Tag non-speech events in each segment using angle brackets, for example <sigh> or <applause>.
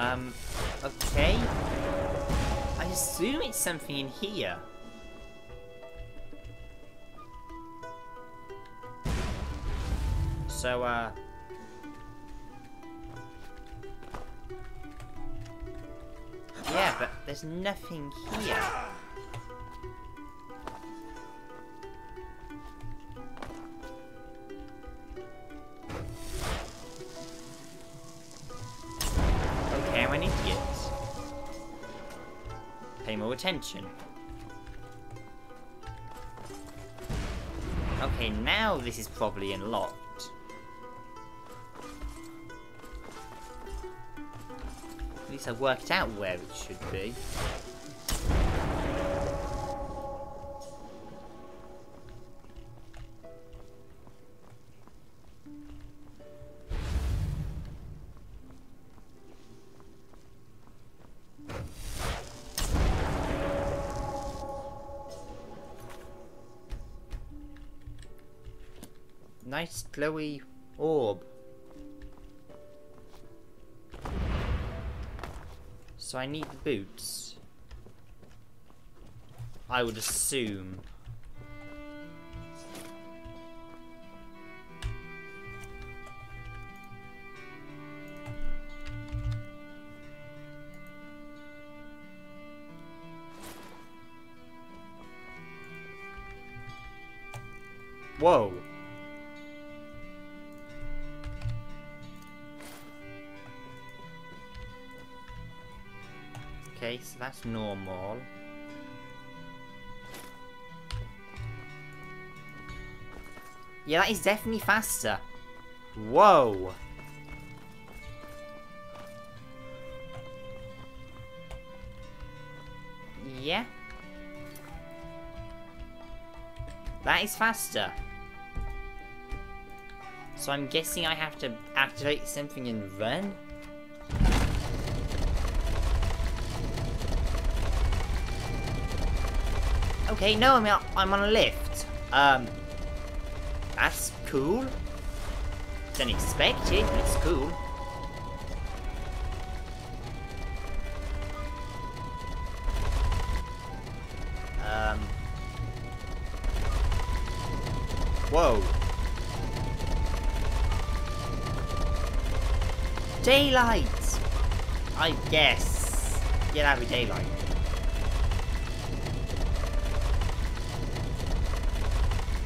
Um, okay. I assume it's something in here. So, uh... Yeah, but there's nothing here. Attention. Okay, now this is probably unlocked. At least I've worked out where it should be. Glowy orb. So I need the boots. I would assume. Okay, so that's normal. Yeah, that is definitely faster. Whoa. Yeah. That is faster. So I'm guessing I have to activate something and run? Okay, no, I'm, I'm on a lift. Um, that's cool. It's unexpected, but it's cool. Um. Whoa. Daylight! I guess. Yeah, that'd be daylight.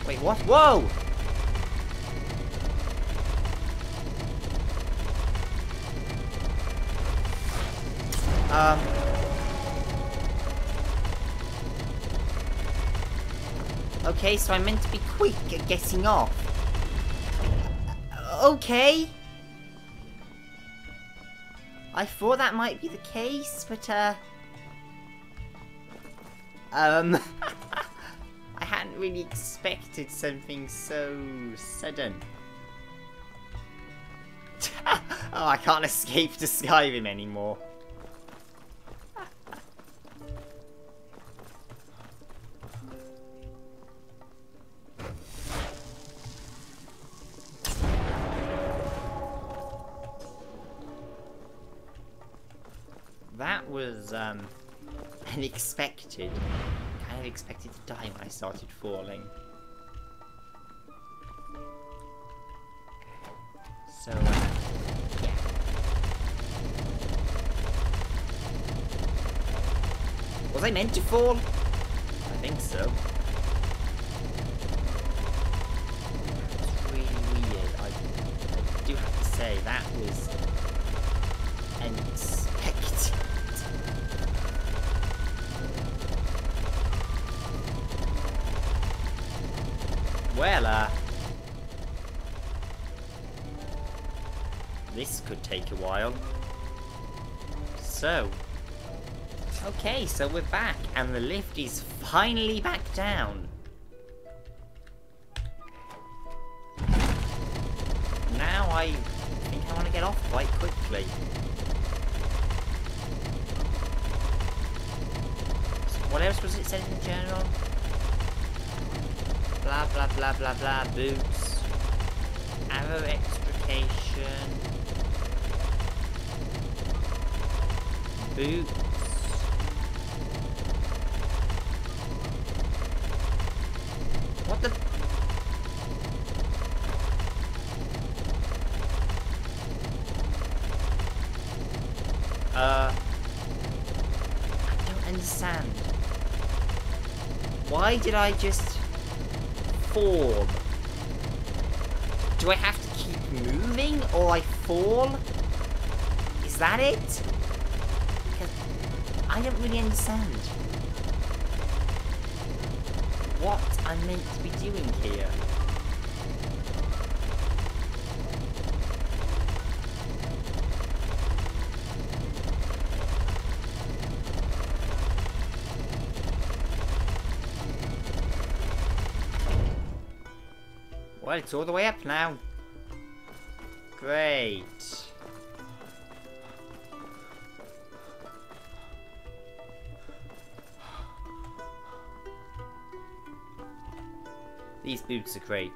Wait, what? Whoa! Um. Okay, so I'm meant to be quick at getting off. Okay. I thought that might be the case, but, uh... Um... <laughs> Hadn't really expected something so sudden. <laughs> oh, I can't escape to Skyrim anymore. That was, um, <laughs> unexpected. Of expected to die when I started falling. So, uh, yeah. Was I meant to fall? I think so. It's really weird. I, I do have to say, that was unexpected. Uh... This could take a while. So... Okay, so we're back, and the lift is finally back down. Now I think I want to get off quite quickly. What else was it said in the journal? Blah blah blah blah blah boots arrow extrication boots. What the? Uh, I don't understand. Why did I just form? Do I have to keep moving or I fall? Is that it? I don't really understand what I'm meant to be doing here. Well, it's all the way up now. Great. These boots are great.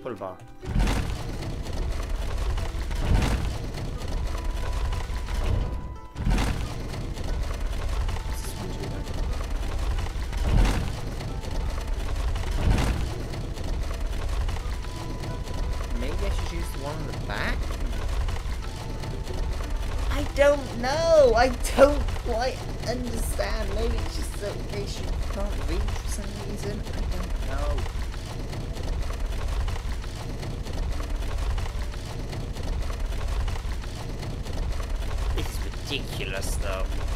Pull bar. Ridiculous though.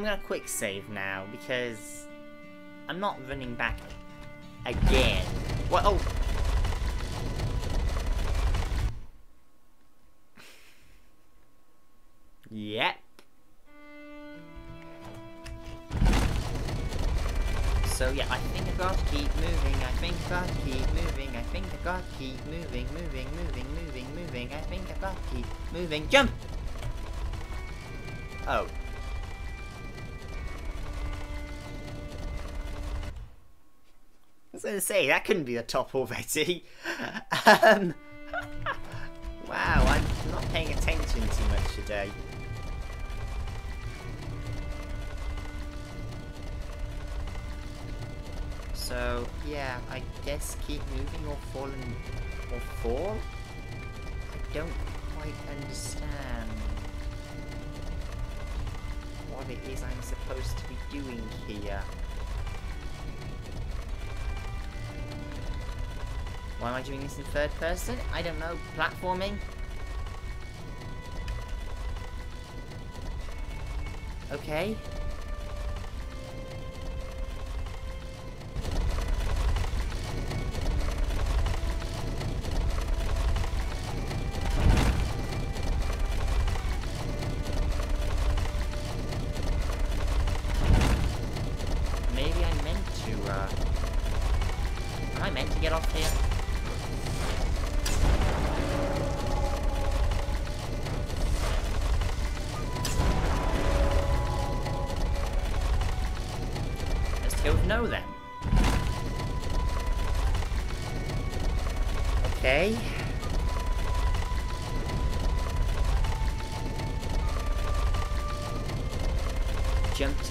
I'm gonna quick save now because I'm not running back again. What? Oh, Yep. So yeah, I think I got to keep moving, I think I got to keep moving, I think I got to keep moving, moving, moving, moving, moving, I think I got to keep moving. Jump! Oh. Was gonna say, that couldn't be the top <laughs> already. um, wow, I'm not paying attention too much today. So, yeah, I guess keep moving or fall and, or fall? I don't quite understand what it is I'm supposed to be doing here. Why am I doing this in third person? I don't know. Platforming? Okay.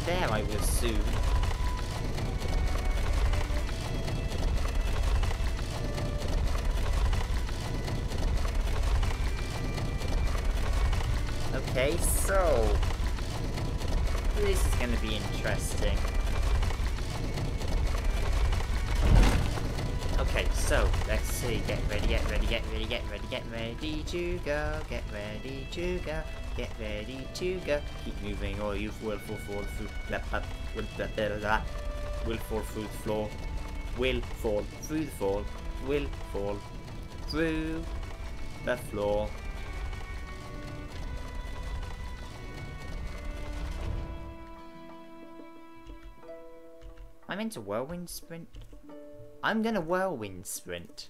There, I will assume. Okay, so... This is gonna be interesting. Okay, so, let's see. Get ready, get ready, get ready, get ready, get ready to go. Get ready to go. Get ready to go. Keep moving or you will fall blah, blah, will fall through the floor. Will fall through the floor. Will fall through the floor. I'm into whirlwind sprint. I'm gonna whirlwind sprint.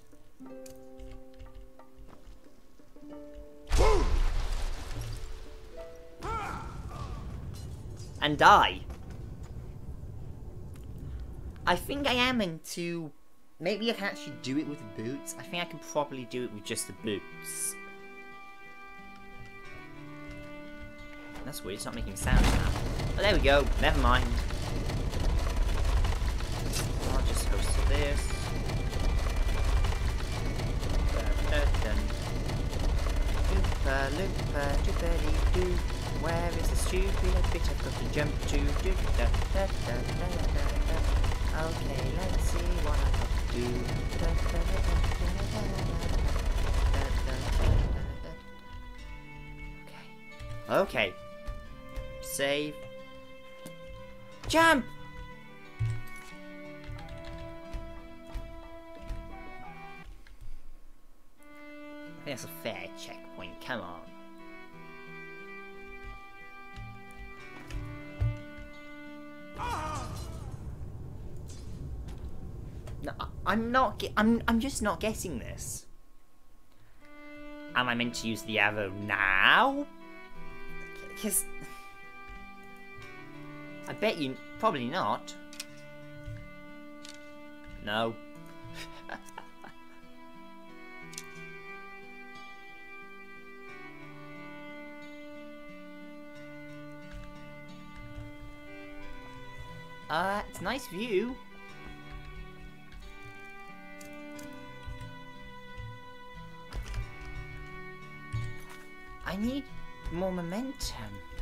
And die. I think I am into... Maybe I can actually do it with boots. I think I can probably do it with just the boots. That's weird, it's not making sound now. But there we go, never mind. I'll just host to this. Loopa, loopa, doopity doo. Where is the stupid bit I've got to jump to? Do, da, da, da, da, da, da. Okay, let's see what I've got to do. Da, da, da, da, da, da, da, da. Okay. Okay. Save. Jump! That's a fair checkpoint, come on. I'm not. I'm. I'm just not getting this. Am I meant to use the arrow now? Because I bet you probably not. No. <laughs> uh, it's a nice view. Need more momentum.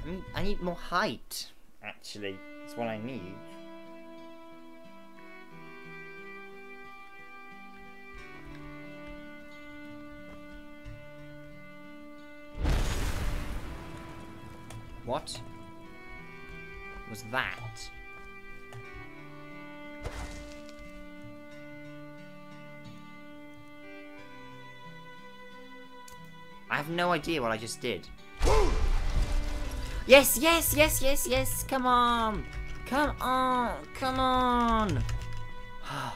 I mean, I need more height, actually. That's what I need. What was that? Have no idea what I just did. Yes, yes, yes, yes, yes. Come on. Come on. Come on. <sighs>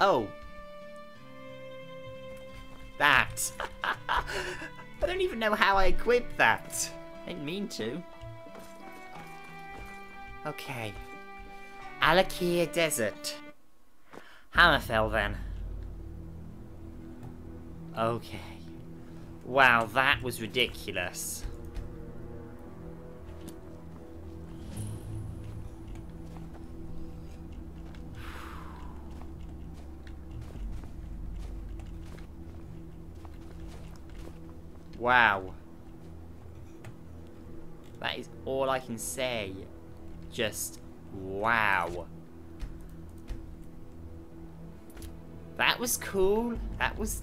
oh. That. <laughs> I don't even know how I equipped that. I didn't mean to. Okay. Alik'r Desert. Hammerfell then. Okay. Wow, that was ridiculous. Wow. That is all I can say. Just wow. That was cool. That was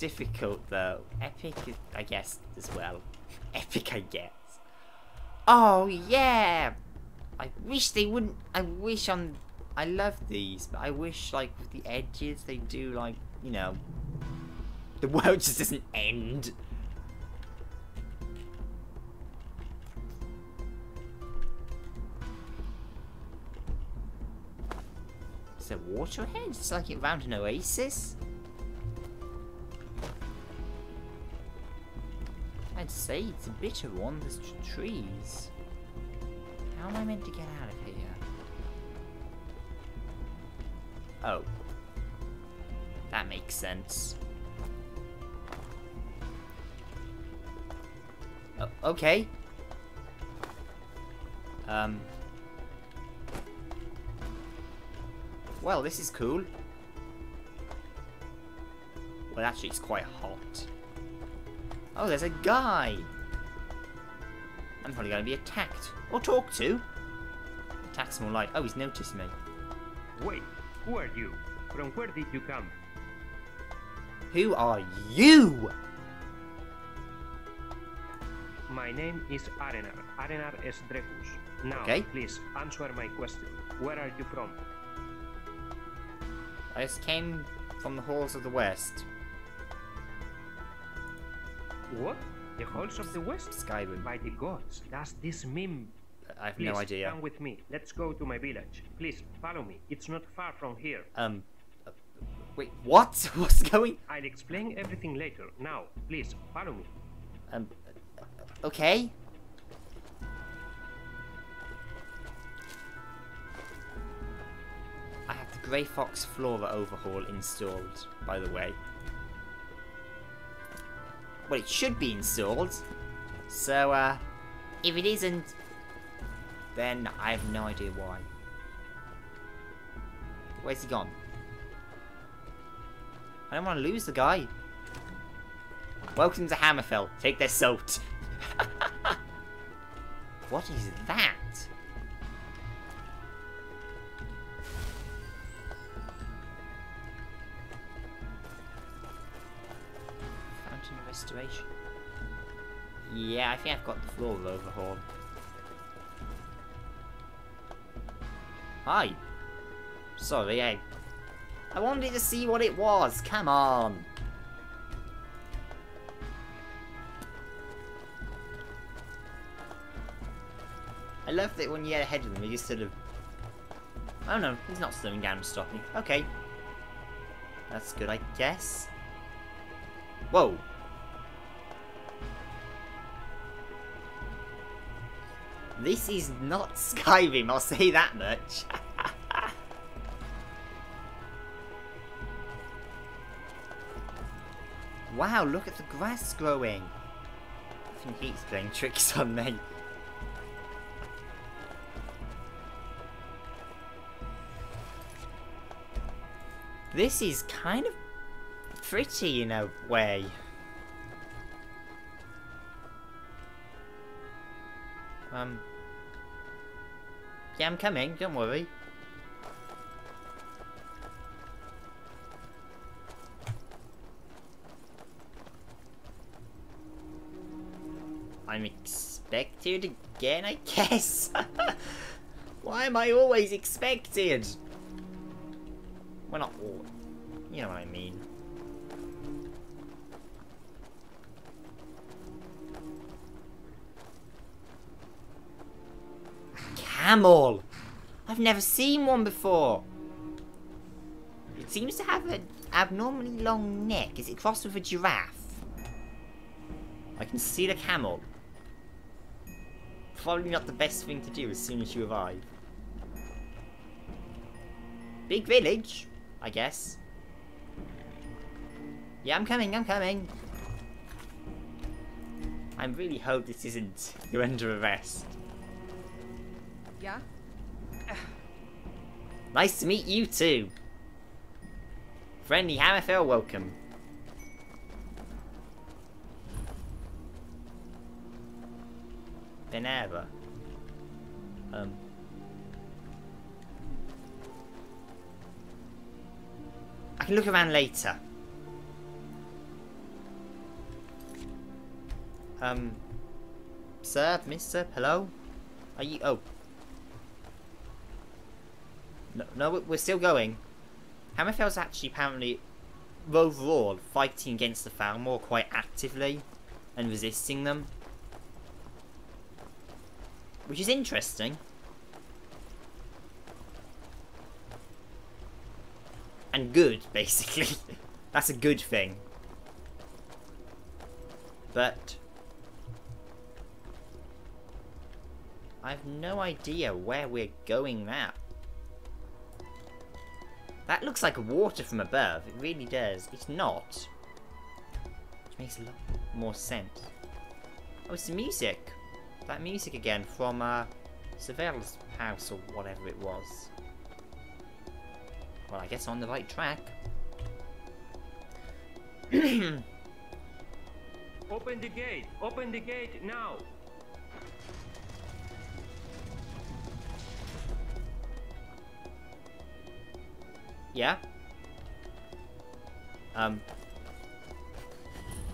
difficult though. Epic, I guess, as well. <laughs> Epic, I guess. Oh, yeah! I wish they wouldn't... I wish on... I love these, but I wish, like, with the edges, they do, like, you know... The <laughs> world just doesn't end. Is there water ahead? It's like around an oasis? Say it's a bit of one. There's trees. How am I meant to get out of here? Oh. That makes sense. Oh, okay. Um. Well, this is cool. Well, actually, it's quite hot. Oh, there's a guy. I'm probably going to be attacked. Or talked to. Attack's more like, oh, he's noticed me. Wait, who are you? From where did you come? Who are you? My name is Arenar. Arenar Esdrecus. Now, Okay. please answer my question. Where are you from? I just came from the halls of the west. What? The halls of the west? Skyrim. By the gods, does this mean? I have Please no idea. come with me. Let's go to my village. Please follow me. It's not far from here. Um. uh, Wait, what? <laughs> What's going? I'll explain everything later. Now, please follow me. Um. Okay. I have the Grey Fox Flora overhaul installed, by the way. Well, it should be installed. So, uh, if it isn't, then I have no idea why. Where's he gone? I don't want to lose the guy. Welcome to Hammerfell. Take their salt. <laughs> what is that? Restoration. Yeah, I think I've got the floor overhaul. Hi. Sorry, I... I wanted to see what it was. Come on. I love that when you get ahead of them, you just sort of... Oh no, he's not slowing down and stopping. Okay. That's good, I guess. Whoa. This is not Skyrim, I'll say that much. <laughs> wow, look at the grass growing. I think he's playing <laughs> tricks on me. This is kind of pretty in a way. Um. Yeah, I'm coming, don't worry. I'm expected again, I guess. <laughs> Why am I always expected? Well, not all. You know what I mean. Camel! I've never seen one before. It seems to have an abnormally long neck. Is it crossed with a giraffe? I can see the camel. Probably not the best thing to do as soon as you arrive. Big village, I guess. Yeah, I'm coming, I'm coming. I really hope this isn't you're under arrest. Yeah? Nice to meet you too. Friendly Hammerfell welcome. Benera. Um. I can look around later. Um. Sir, mister, hello? Are you. Oh. No, no, we- we're still going. Hammerfell's actually apparently, overall, fighting against the Thalmor quite actively and resisting them. Which is interesting. And good, <laughs> basically. That's a good thing. But... I have no idea where we're going now. That looks like water from above. It really does. It's not. Which makes a lot more sense. Oh, it's the music. That music again from uh, Seville's house or whatever it was. Well, I guess I'm on the right track. <clears throat> Open the gate! Open the gate now! Yeah? Um.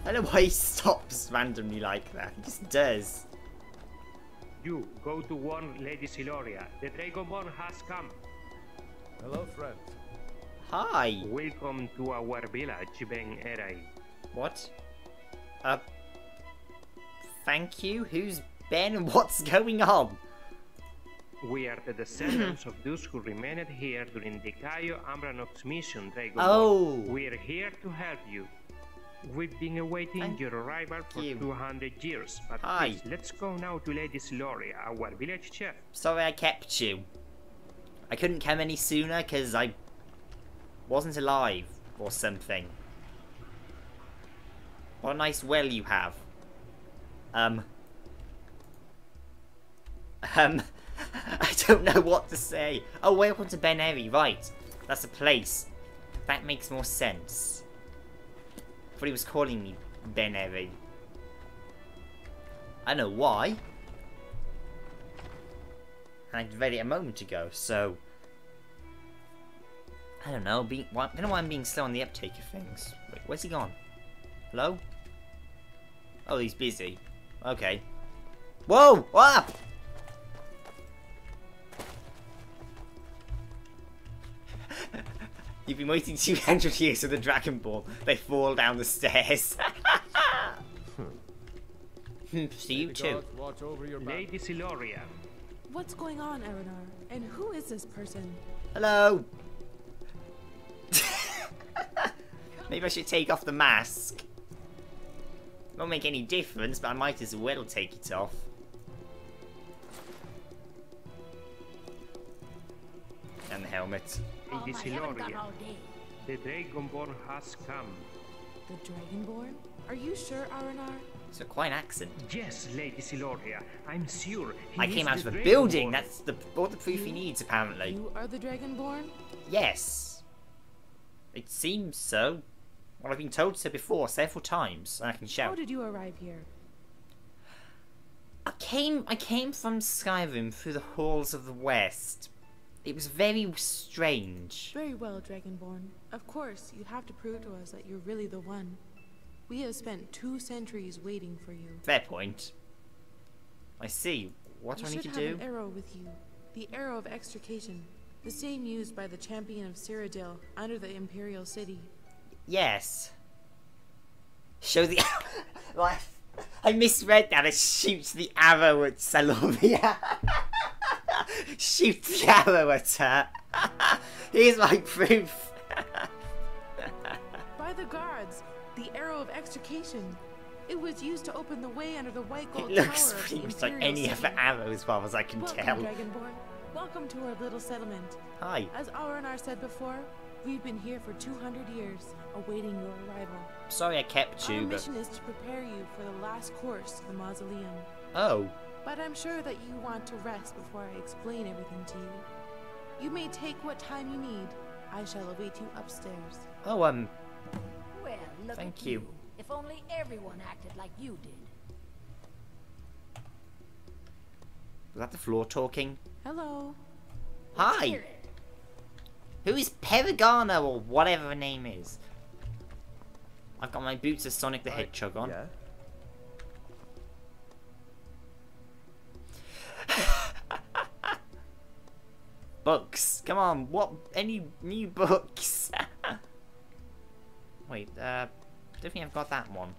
I don't know why he <laughs> stops randomly like that. He just does. You go to warn Lady Siloria. The Dragonborn has come. Hello, friend. Hi. Welcome to our village, Ben Erai. What? Uh. Thank you. Who's Ben and <laughs> what's going on? We are the descendants of those who remained here during the Caio Umbranox mission, Dragonborn. Oh. We're here to help you. We've been awaiting Thank your arrival for you. 200 years, but Hi. please, let's go now to Lady Siloria, our village chef. Sorry I kept you. I couldn't come any sooner because I wasn't alive or something. What a nice well you have. Um. <laughs> Um. <laughs> I don't know what to say. Oh, welcome to Ben Eri, right. That's a place. That makes more sense. But he was calling me Ben Eri. I don't know why. And I read it a moment ago, so... I don't know, being, I don't know why I'm being slow on the uptake of things. Wait, where's he gone? Hello? Oh, he's busy. Okay. Whoa! Ah! You've been waiting <laughs> 200 years for the Dragon Ball. They fall down the stairs. Hmm. Hmm, see you too. gods watch over your back. Lady Siloria, What's going on, Aranar? And who is this person? Hello. <laughs> Maybe I should take off the mask. Won't make any difference, but I might as well take it off. And the helmet. Lady I haven't Siloria, the Dragonborn has come. The Dragonborn? Are you sure, Aranar? It's a quite an accent. Yes, Lady Siloria, I'm sure. He I is came out the of a Dragonborn. building. That's the all the proof he needs, apparently. You are the Dragonborn? Yes. It seems so. Well, I've been told so before several times, and I can How did you arrive here? I came I came from Skyrim through the halls of the West. It was very strange. Very well, Dragonborn. Of course, you have to prove to us that you're really the one. We have spent two centuries waiting for you. Fair point. I see. What do you I need should have an arrow with you. The arrow of extrication. The same used by the champion of Cyrodiil under the Imperial City. Yes. Show the. <laughs> I misread that. It shoots the arrow at Salomia. <laughs> Shoot the arrow at her. <laughs> Here's my proof. By the guards, the arrow of extrication. It was used to open the way under the white It gold looks tower pretty much like any other arrow, as far as I can Welcome, tell. Dragonborn. Welcome to our little settlement. Hi. As Aranar said before, we've been here for 200 years, awaiting your arrival. Sorry I kept Our you, but. mission is to prepare you for the last course of the mausoleum. Oh. But I'm sure that you want to rest before I explain everything to you. You may take what time you need. I shall await you upstairs. Oh, um. Well, look Thank at you. If only everyone acted like you did. Was that the floor talking? Hello. Hi. Who is Perigano or whatever her name is? I've got my boots of Sonic the Hedgehog on. Yeah? Books. Come on, what? Any new books? <laughs> Wait, uh, don't think I've got that one.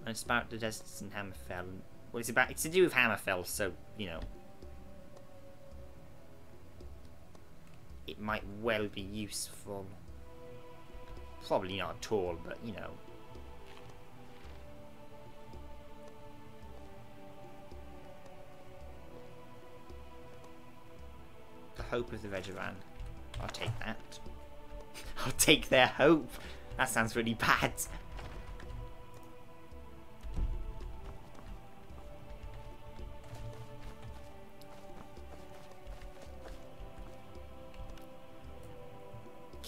And it's about the deserts in Hammerfell. Well, it's about it's to do with Hammerfell, so you know. It might well be useful. Probably not at all, but you know. Hope of the Regiran. I'll take that. <laughs> I'll take their hope. That sounds really bad.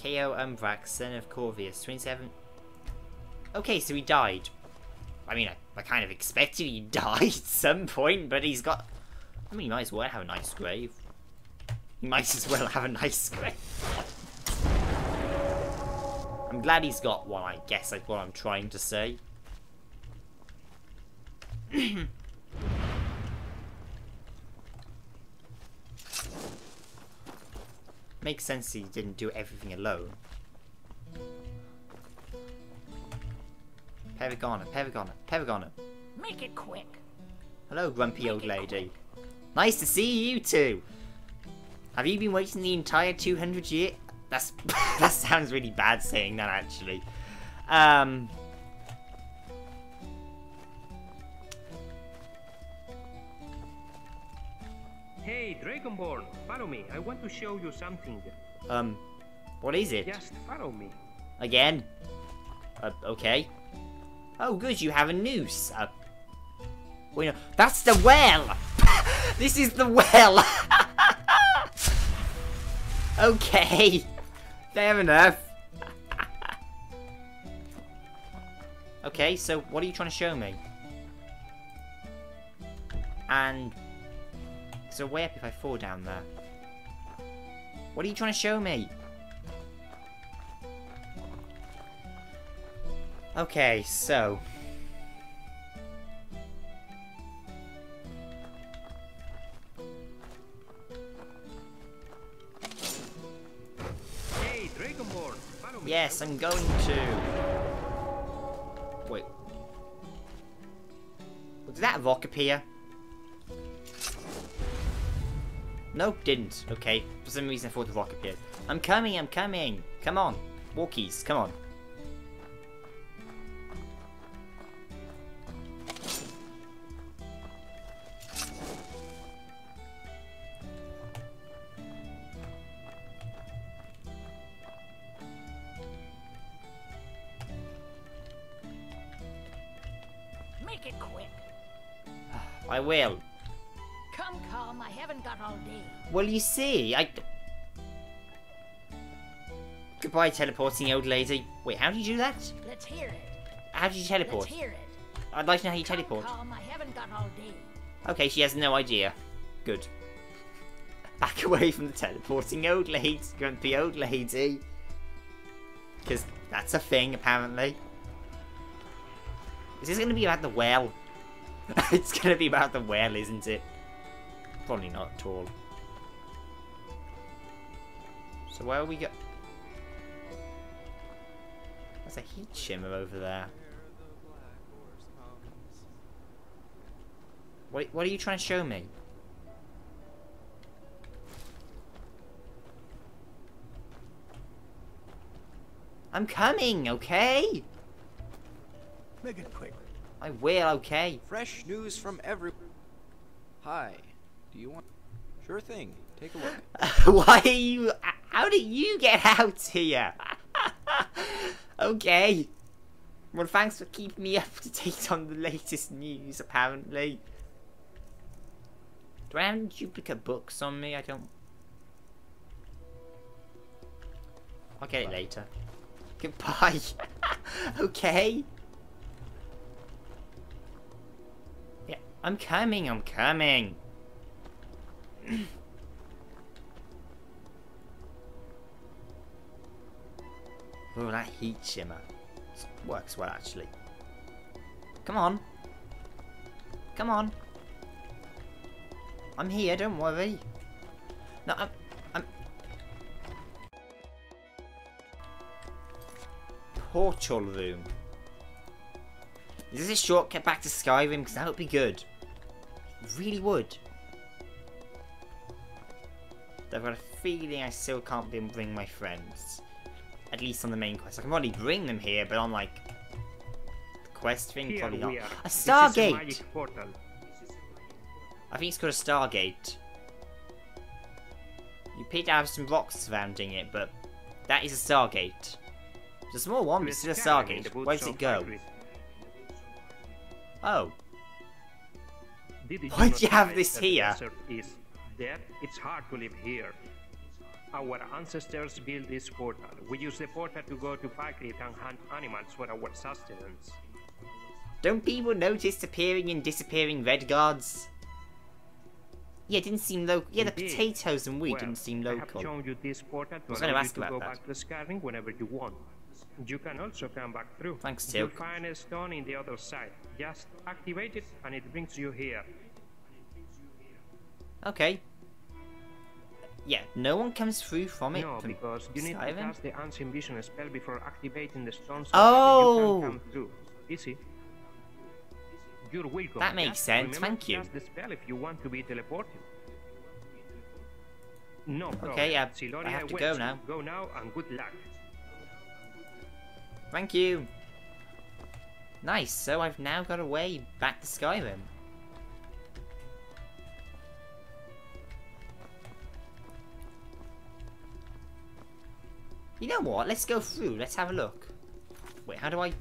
Ko Umbrax, son of Corvus, 27. Okay, so he died. I mean, I, I kind of expected he <laughs> died at some point, but he's got. I mean, he might as well have a nice grave. He might as well have a nice. I'm glad he's got one, I guess that's what I'm trying to say. <clears throat> Makes sense he didn't do everything alone. Perigona, Perigona, Perigona. Make it quick. Hello, grumpy old lady. Nice to see you two. Have you been waiting the entire 200 year? That's <laughs> that sounds really bad saying that actually. Um. Hey, Dragonborn, follow me. I want to show you something. Um. What is it? Just follow me. Again? Uh, okay. Oh, good, you have a noose. Uh, wait, no, that's the well! <laughs> this is the well! <laughs> okay, <laughs> fair enough. okay, so what are you trying to show me? And... A way up if I fall down there? What are you trying to show me? Okay, so. Yes, I'm going to. Wait. Did that rock appear? Nope, didn't. Okay, for some reason I thought the rock appeared. I'm coming, I'm coming. Come on. Walkies, come on. I will. Come, come. I haven't got all day. Well, you see, I. Goodbye, teleporting old lady. Wait, how did you do that? Let's hear it. How did you teleport? Let's hear it. I'd like to know how you Come, teleport. come. I haven't got all day. Okay, she has no idea. Good. Back <laughs> away from the teleporting old lady, grumpy old lady. Because that's a thing, apparently. Is this going to be about the well? <laughs> it's to be about the well, isn't it? Probably not at all. So where are we go? There's a heat shimmer over there. What, what are you trying to show me? I'm coming, okay? Make it quick. I will, okay. Fresh news from every. Hi. Do you want? Sure thing. Take a look. <laughs> Why are you... How did you get out here? <laughs> okay. Well, thanks for keeping me <laughs> up to date on the latest news, apparently. Do I have any duplicate books on me? I don't... I'll get it later. Goodbye. okay. I'm coming, I'm coming. <clears throat> Oh, that heat shimmer. Works well, actually. Come on. Come on. I'm here, don't worry. No, I'm... I'm... Portal room. Is this a shortcut back to Skyrim? Because that would be good. It really would. I've got a feeling I still can't bring my friends. At least on the main quest. I can probably bring them here, but on like the quest thing, Here probably not. are. A a Stargate! portal. I think it's called a Stargate. You appear to have some rocks surrounding it, but that is a Stargate. It's a small one, but it's still a Skyrim in the Stargate. Where does it go? Oh, Did <laughs> you Why do you have this here? dead? It's hard to live here. Our ancestors built this portal. We use the portal to go to Pakrit and hunt animals for our sustenance. don't people notice appearing and disappearing red guards? Yeah, it didn't seem local. Yeah, the Indeed. potatoes and wheat Well, didn't seem I local. shown you this portal to was gonna you ask to about that. Back to Skyrim whenever you can also come back through. Thanks, You'll Silk. find a stone in the other side. Just activate it and it brings you here. Okay. Yeah, no one comes through from it. No, from because you need to cast the Unseen Vision spell before activating the stone so Oh! you can oh! come through. Easy. You're welcome. That makes Just sense, thank you. Cast the spell if you want to be teleported. No problem. Okay, I- I have to go now. Go now and good luck. Thank you. Nice, so I've now got a way back to Skyrim. You know what? Let's go through. Let's have a look. Wait, how do I...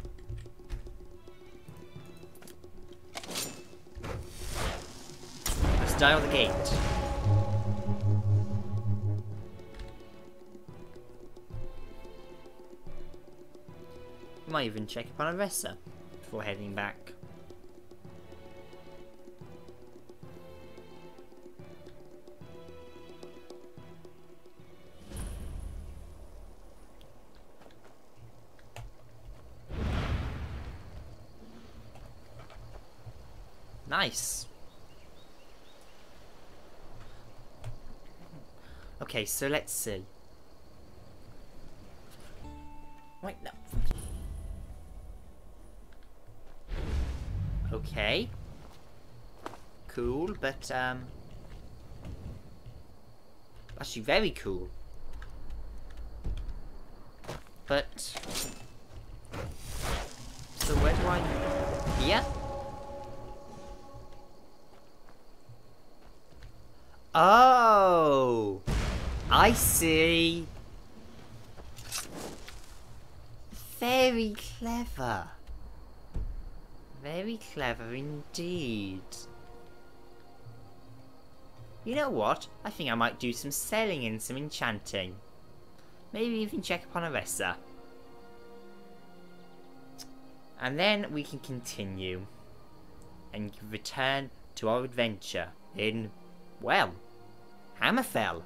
Let's dial the gate. You might even check upon Arissa before heading back. Nice. Okay, so let's see. Wait, no. Okay. Cool, but um actually very cool. But so where do I here? Oh I see. Very clever. Very clever indeed. You know what? I think I might do some selling and some enchanting. Maybe even check upon Arissa. And then we can continue. And return to our adventure in, well, Hammerfell.